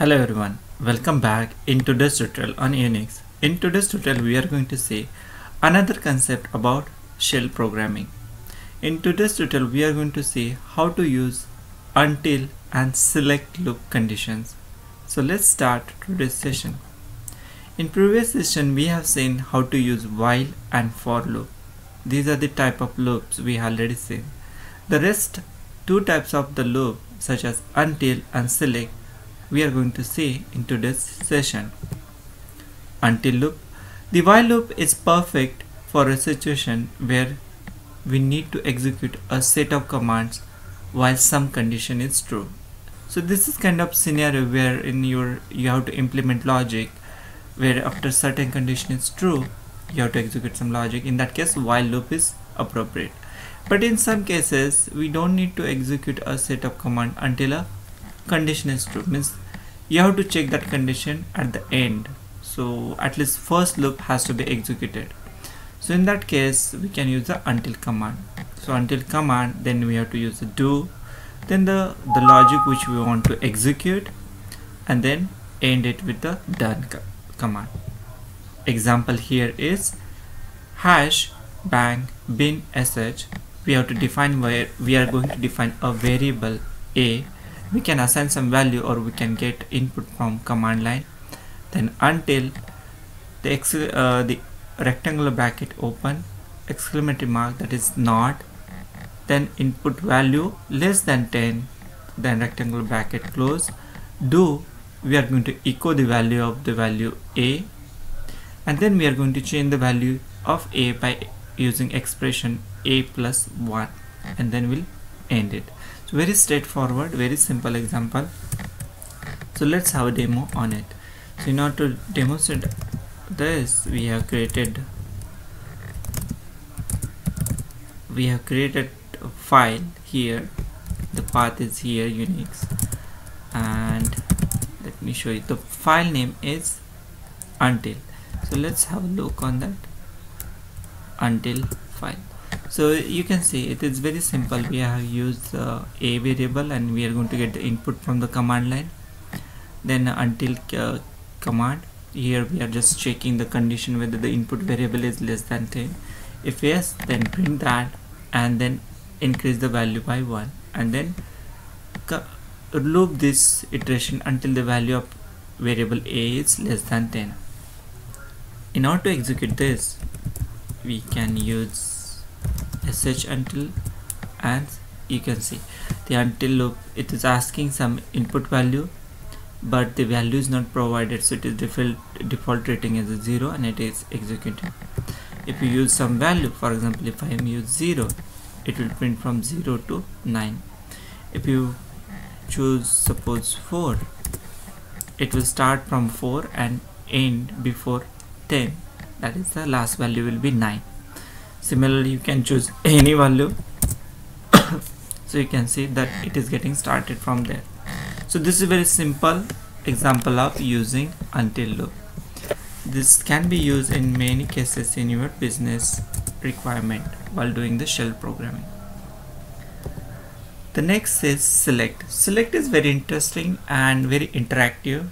Hello everyone, welcome back in today's tutorial on Unix. In today's tutorial we are going to see another concept about shell programming. In today's tutorial we are going to see how to use until and select loop conditions. So let's start today's session. In previous session we have seen how to use while and for loop. These are the type of loops we have already seen. The rest two types of the loop such as until and select we are going to see in today's session. Until loop. The while loop is perfect for a situation where we need to execute a set of commands while some condition is true. So this is kind of scenario where in your you have to implement logic where after certain condition is true you have to execute some logic in that case while loop is appropriate but in some cases we don't need to execute a set of command until a condition is true means you have to check that condition at the end. So at least first loop has to be executed. So in that case we can use the until command. So until command then we have to use the do then the the logic which we want to execute and then end it with the done co command. Example here is hash bang bin sh. We have to define where we are going to define a variable a we can assign some value or we can get input from command line. Then until the uh, the rectangular bracket open exclamatory mark that is not then input value less than 10 then rectangular bracket close. Do we are going to echo the value of the value a and then we are going to change the value of a by using expression a plus 1 and then we'll end it very straightforward very simple example. So let's have a demo on it. So in order to demonstrate this we have created we have created a file here. The path is here unix. And let me show you. The file name is until. So let's have a look on that. Until file so you can see it is very simple. We have used uh, a variable and we are going to get the input from the command line. Then until uh, command here we are just checking the condition whether the input variable is less than 10 if yes then print that and then increase the value by 1 and then loop this iteration until the value of variable a is less than 10 in order to execute this we can use sh until and you can see. The until loop it is asking some input value but the value is not provided so it is default default rating is a 0 and it is executed. If you use some value for example if I use 0 it will print from 0 to 9 if you choose suppose 4 it will start from 4 and end before 10 that is the last value will be 9 similarly you can choose any value. So you can see that it is getting started from there. So this is a very simple example of using until loop. This can be used in many cases in your business requirement while doing the shell programming. The next is select. Select is very interesting and very interactive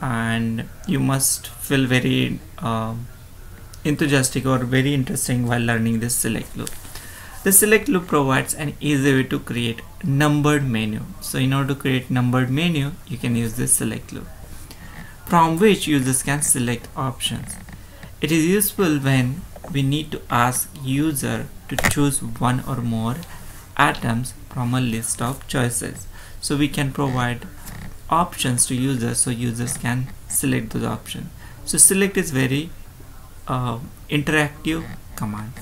and you must feel very um, enthusiastic or very interesting while learning this select loop. The select loop provides an easy way to create numbered menu. So in order to create numbered menu, you can use this select loop from which users can select options. It is useful when we need to ask user to choose one or more items from a list of choices. So we can provide options to users so users can select those options. So select is very uh, interactive command.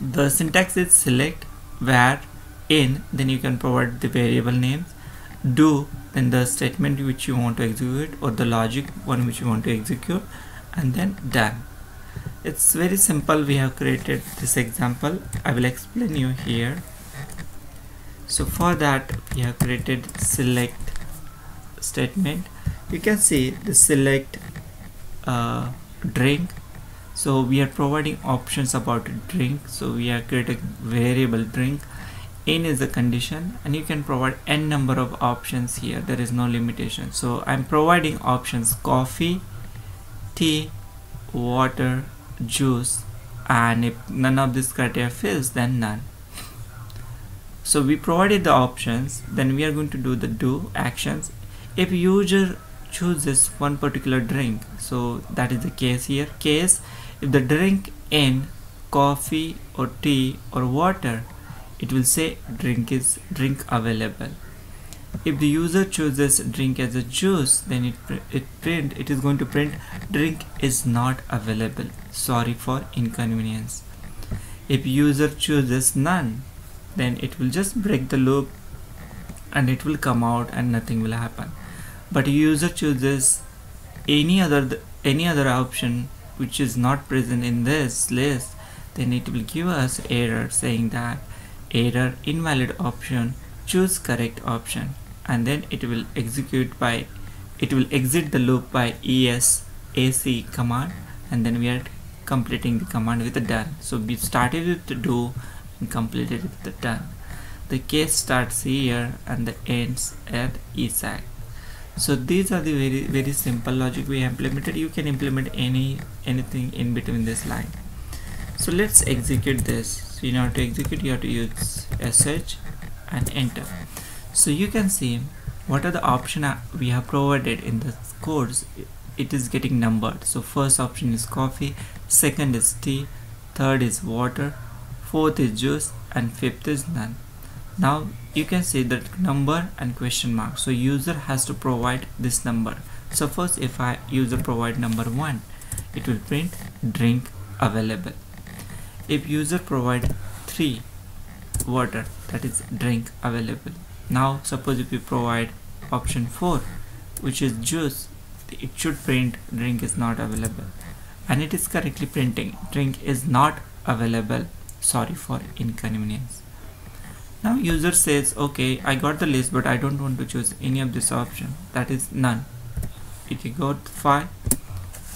The syntax is select where in then you can provide the variable names. Do then the statement which you want to execute or the logic one which you want to execute and then done. It's very simple. We have created this example. I will explain you here. So for that we have created select statement. You can see the select uh, drink. So we are providing options about drink. So we are creating variable drink. N is a condition and you can provide n number of options here. There is no limitation. So I'm providing options coffee tea water juice and if none of this criteria fills then none. So we provided the options. Then we are going to do the do actions. If user chooses one particular drink. So that is the case here. Case if the drink in coffee or tea or water it will say drink is drink available. If the user chooses drink as a juice then it it print it is going to print drink is not available. Sorry for inconvenience. If user chooses none then it will just break the loop and it will come out and nothing will happen but user chooses any other any other option which is not present in this list then it will give us error saying that error invalid option choose correct option and then it will execute by it will exit the loop by esac command and then we are completing the command with the done. So we started with the do and completed with the done. The case starts here and the ends at esac so these are the very very simple logic we implemented. You can implement any anything in between this line. So let's execute this. So in order to execute? You have to use sh and enter. So you can see what are the option we have provided in the course. It is getting numbered. So first option is coffee second is tea third is water fourth is juice and fifth is none. Now you can see that number and question mark. So user has to provide this number. Suppose if I user provide number one it will print drink available. If user provide three water that is drink available. Now suppose if you provide option 4 which is juice it should print drink is not available. And it is correctly printing. Drink is not available. Sorry for inconvenience now user says okay I got the list but I don't want to choose any of this option. That is none. It got 5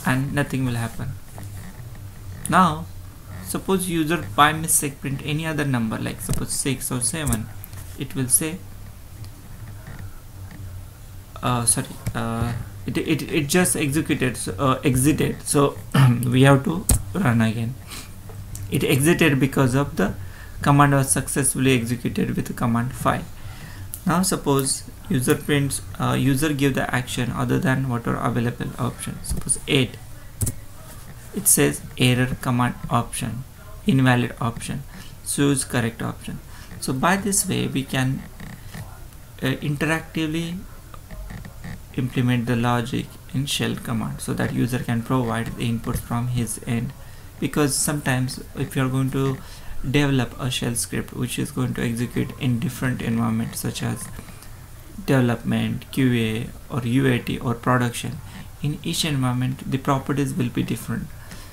and nothing will happen. Now suppose user by mistake print any other number like suppose 6 or 7 it will say uh, sorry uh, it, it, it just executed uh, exited. So we have to run again. It exited because of the command was successfully executed with command 5 now suppose user prints uh, user give the action other than what are available option. Suppose 8 it says error command option invalid option choose correct option. So by this way we can uh, interactively implement the logic in shell command so that user can provide the input from his end. Because sometimes if you are going to develop a shell script which is going to execute in different environments such as development, QA or UAT or production. In each environment the properties will be different.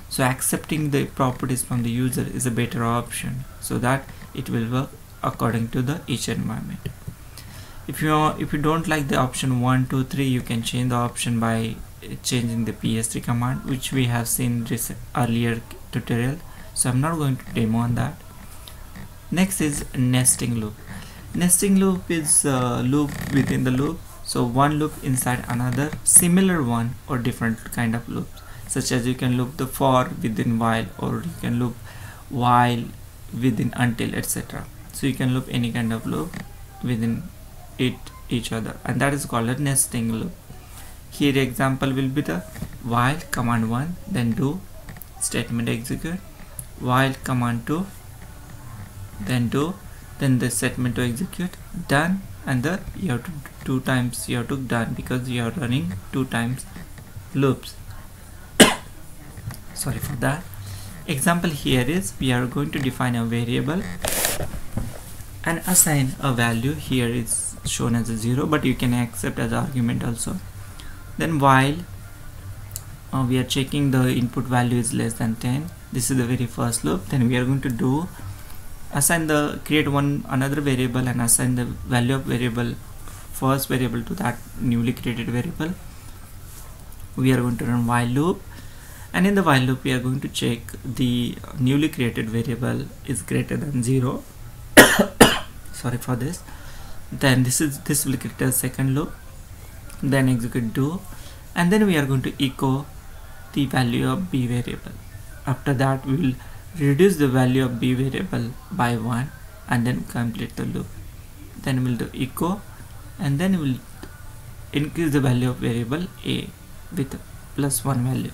So accepting the properties from the user is a better option so that it will work according to the each environment. If you are, if you don't like the option 1, 2, 3 you can change the option by changing the ps3 command which we have seen earlier tutorial so I'm not going to demo on that. Next is nesting loop. Nesting loop is a loop within the loop. So one loop inside another similar one or different kind of loops. Such as you can loop the for within while or you can loop while within until etc so you can loop any kind of loop within it each other. And that is called a nesting loop. Here example will be the while command 1 then do statement execute while command 2 then do then the statement to execute done and the you have to two times you have to done because you are running two times loops. Sorry for that. Example here is we are going to define a variable and assign a value. Here is shown as a zero but you can accept as argument also. Then while uh, we are checking the input value is less than 10 this is the very first loop. Then we are going to do assign the create one another variable and assign the value of variable first variable to that newly created variable. We are going to run while loop. And in the while loop we are going to check the newly created variable is greater than 0 sorry for this. Then this is this will create a second loop. Then execute do. And then we are going to echo the value of b variable after that we will reduce the value of b variable by 1 and then complete the loop. Then we'll do echo and then we'll increase the value of variable a with plus 1 value.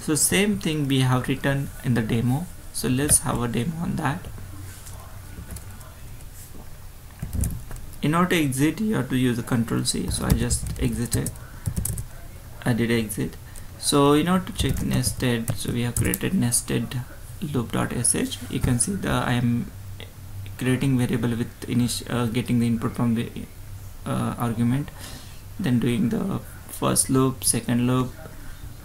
So same thing we have written in the demo. So let's have a demo on that. In order to exit you have to use the control C. So I just exited. I did exit so in order to check nested so we have created nested loop.sh you can see the I am creating variable with initial uh, getting the input from the uh, argument. Then doing the first loop second loop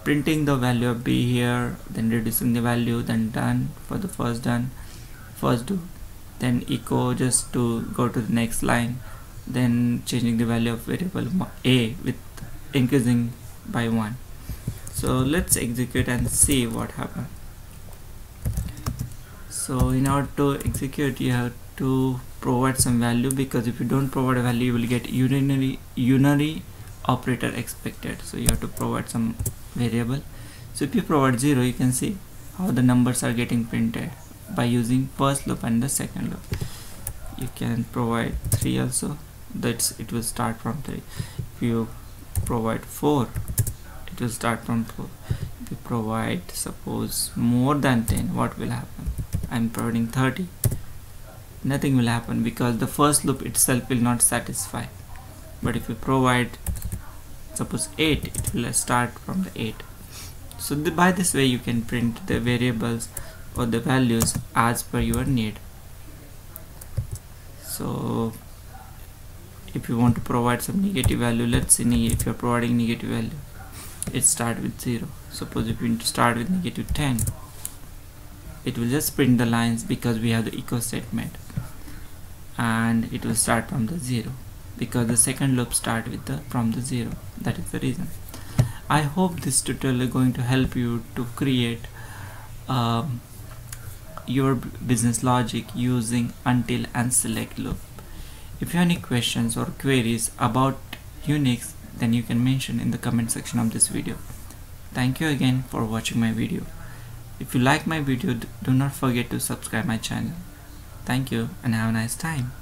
printing the value of b here then reducing the value then done for the first done first do. Then echo just to go to the next line. Then changing the value of variable a with increasing by 1 so let's execute and see what happened so in order to execute you have to provide some value because if you don't provide a value you will get unary unary operator expected. So you have to provide some variable. So if you provide 0 you can see how the numbers are getting printed by using first loop and the second loop. You can provide 3 also. That's it will start from 3 if you provide 4 will start from 4 if you provide suppose more than 10 what will happen? I'm providing 30 nothing will happen because the first loop itself will not satisfy. But if you provide suppose 8 it will start from the 8 so the, by this way you can print the variables or the values as per your need. So if you want to provide some negative value let's say if you're providing negative value it start with 0 suppose if you start with negative 10 it will just print the lines because we have the echo statement. And it will start from the 0 because the second loop start with the from the 0 that is the reason. I hope this tutorial is going to help you to create um, your business logic using until and select loop. If you have any questions or queries about Unix then you can mention in the comment section of this video. Thank you again for watching my video. If you like my video do not forget to subscribe my channel. Thank you and have a nice time.